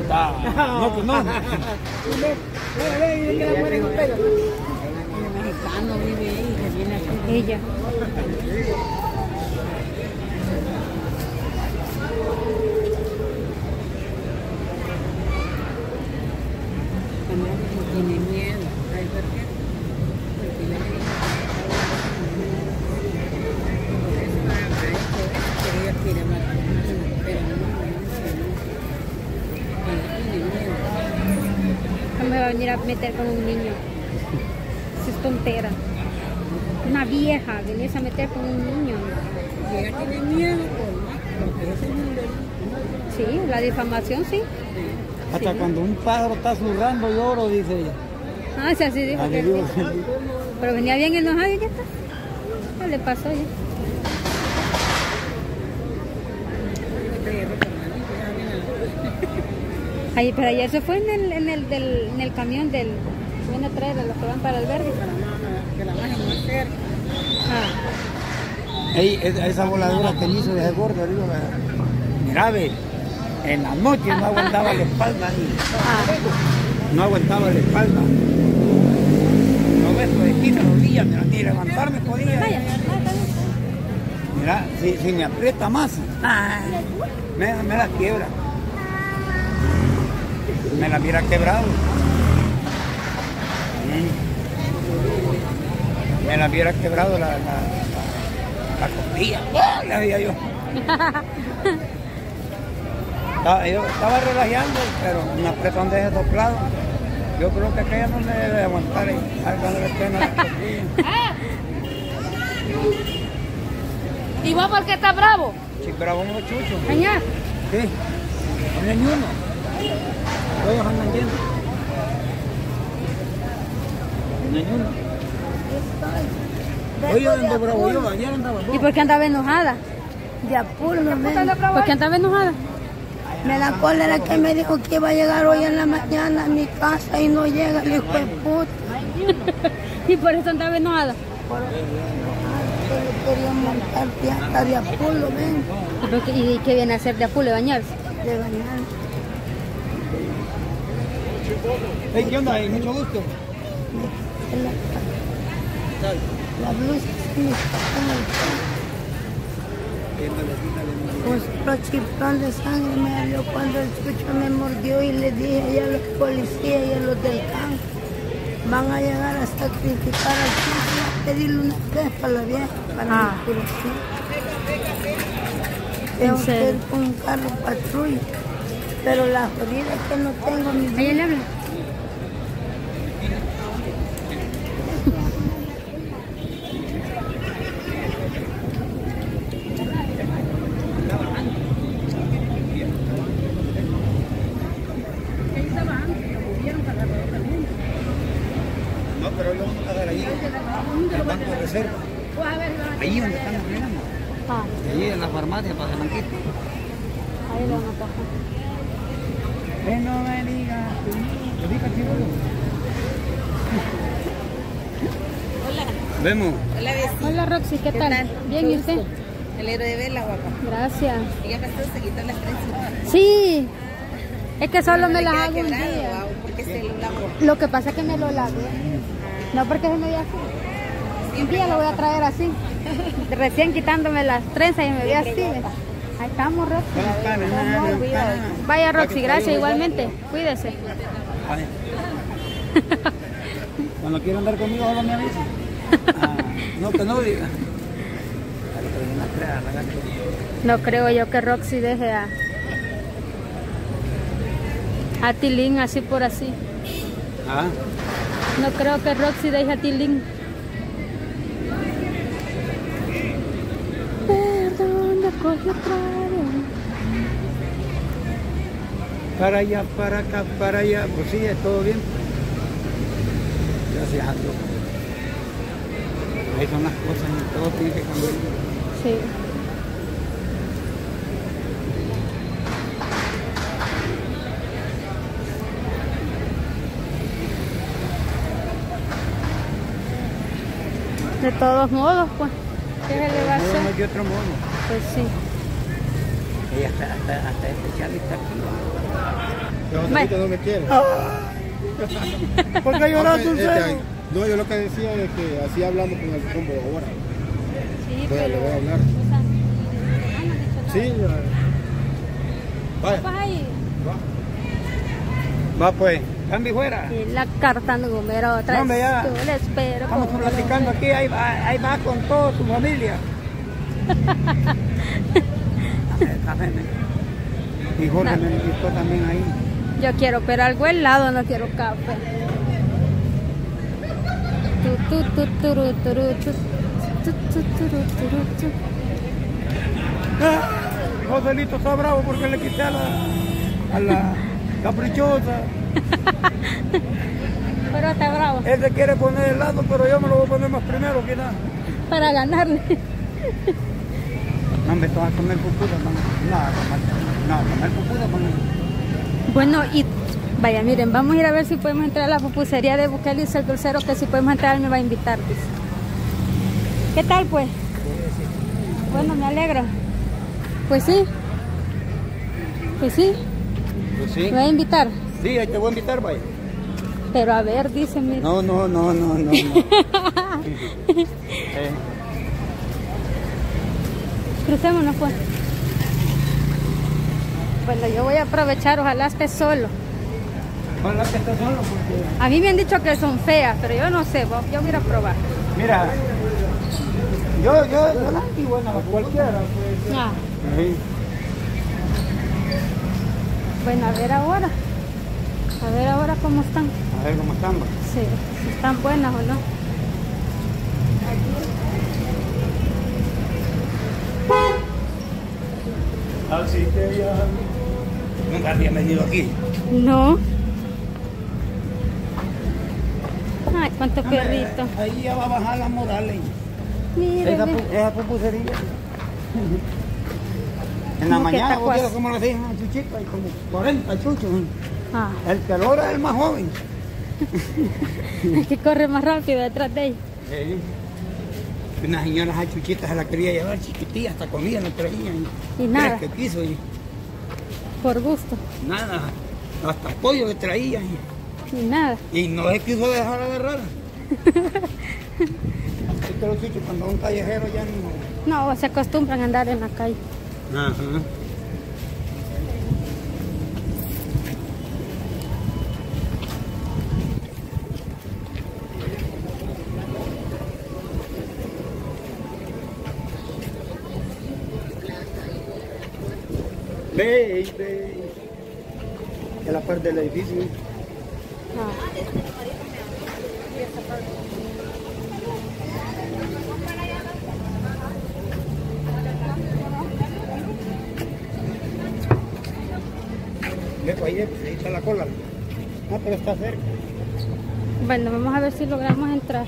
Está. No, pues no. Ella. no tiene miedo. ¿Sabes por qué? Porque la gente por eso ha hecho eso, pero ella quiere hablar con él, pero no, no, no. Ella tiene miedo. No me va a venir a meter con un niño. Eso es tontera. Una vieja, venirse a meter con un niño. Y ella tiene miedo por Sí, la difamación sí. Hasta cuando un pájaro está zurrando lloro, dice ella. Ah, sí, así dijo que. Pero venía bien enojado y ya está. Ya le pasó ya. Ay, pero ayer se fue en el, en el, del, en el camión del... Se viene a traer a los que van para el verde. que la bajen más cerca. Ah, Ey, esa voladura que hizo de gordo, digo, me- mira, ve, en la noche no aguantaba la espalda, ni- ah. no aguantaba la espalda. No ves, aquí me dolía, mira, ni levantarme podía. Vaya. Mira, si, si me aprieta más, ah, me, me la quiebra. Me la hubiera quebrado. Mm. Me la hubiera quebrado la, la, la, la costilla. ¡Oh! Le había yo. Estaba, yo estaba relajando, pero un apretón de doblado. Yo creo que aquella no me debe aguantar y de pena la costilla. ¿Y vos por qué estás bravo? Sí, bravo muchacho. Señor. ¿Qué? No hay uno. Todos andan llenos. No hay uno. Hoy ando bravo yo, ayer andaba ¿Y por qué andaba enojada? De Apolo, ven. ¿Por qué andaba enojada? Me da cólera que me dijo que iba a llegar hoy en la mañana a mi casa y no llega el hijo de puta. ¿Y por eso andaba enojada? Que le quería montar hasta de ven. ¿Y, por qué- viene a hacer de apule bañarse? De bañar. Hey, ¿Qué onda? ahí? Mucho gusto. La, blusa. Pues chiflón de sangre me salió cuando el chucho me mordió y le dije allá a los policías y a los del campo van a llegar a sacrificar al chucho a pedirle una crepa a la vieja para Ah. mi curación. ¿En Tengo que ir con un carro patrulla, pero la jodida es que no tengo mi ¿A ella le habla? No, pero hoy lo vamos a dejar ahí. En el banco de reserva. Ahí donde están las nenas. Ah, Ahí en la farmacia para Manquito. ahí le van a pasar. Que no me digas. ¿Lo digas, chibuelo? Vemos. Hola, vecina. Hola Roxy, ¿qué tal? Bien, ¿y usted? El héroe de vela, guapa. Gracias. Y ya pasó, se quitó las tres. Sí, es que solo me las hago un día. guau, porque se lo. Lo que pasa es que me lo lavé. No porque se me ve así. Un día lo voy a traer así. Recién quitándome las trenzas y me ve así. Ahí estamos, Roxy. Vaya, Roxy, gracias igualmente. Cuídese. Cuando quiero andar conmigo, solo me avisa. Ah, no, que no diga. No creo yo que Roxy deje a, a Tilín así por así. Ah, No creo que Roxy deje a Tilín. Cogí otra vez. para allá, para acá, para allá. Pues sí, es todo bien. Gracias a Dios. Ahí son las cosas y todo tiene que cambiar. Sí. De todos modos, pues, ¿qué se le va a No, hacer? no hay otro modo. Pues sí. Y hasta, hasta, hasta especialista aquí. Pero Bueno. Joselito no me quiere. ¿Por qué lloras tú, Este, Cero? No, yo lo que decía es que así hablando con el combo ahora. Sí, Voy pero... le voy a hablar. o sea, no me han dicho nada. Sí, ya. Vaya. Pues ahí, Va pues, cambio fuera. y la carta número 3. No, hombre, ya. Yo le espero. Estamos platicando aquí, ahí va, ahí va con toda su familia. Y Jorge No. me invitó también ahí. Yo quiero, pero algo helado, no quiero café. Ah, Joselito está bravo porque le quité a la, a la caprichosa. Pero está bravo. Él se quiere poner helado, pero yo me lo voy a poner más primero que nada. Para ganarle. No, hombre, te vas a comer pupusa. No, a comer, no, a comer pupusa, man. Bueno, y vaya, miren, vamos a ir a ver si podemos entrar a la pupusería de Bukele y el dulcero, que si podemos entrar me va a invitar. dice. ¿Qué tal, pues? Bueno, me alegro. Pues sí. Pues sí, Pues sí. me va a invitar. Sí, ahí te voy a invitar, vaya. Pero a ver, dice, mire. No, no, no, no, no. no. Eh, Crucémonos, pues. Bueno, yo voy a aprovechar, ojalá esté solo. Ojalá que estés solo porque... A mí me han dicho que son feas, pero yo no sé, yo voy a probar. Mira, yo, yo, yo la antigua, no, cualquiera. Pues. Ah, Sí. bueno, a ver ahora. A ver ahora cómo están. A ver cómo están. va. Sí, si están buenas o no. Así que ya... Nunca había venido aquí. No. Ay, cuánto perrito. Ahí ya va a bajar la moral. ahí. Mire, Esa, esa pupusería. En la ¿Cómo que mañana, vos cómo lo a Chuchito, hay como 40 chuchos. Ah, El calor es el más joven. es que corre más rápido detrás de ella. Unas señoras a chuchitas se la quería llevar chiquitilla, hasta comida no traían. Y nada. Que quiso y Por gusto. nada. Hasta pollo le traían. Y nada. Y no se quiso dejar agarrar. Así que los chuchos cuando un callejero ya no. No, se acostumbran a andar en la calle. Ajá. Baby. Que la parte del edificio. Ah. Ahí, está la cola. Ah, pero está cerca. Bueno, vamos a ver si logramos entrar.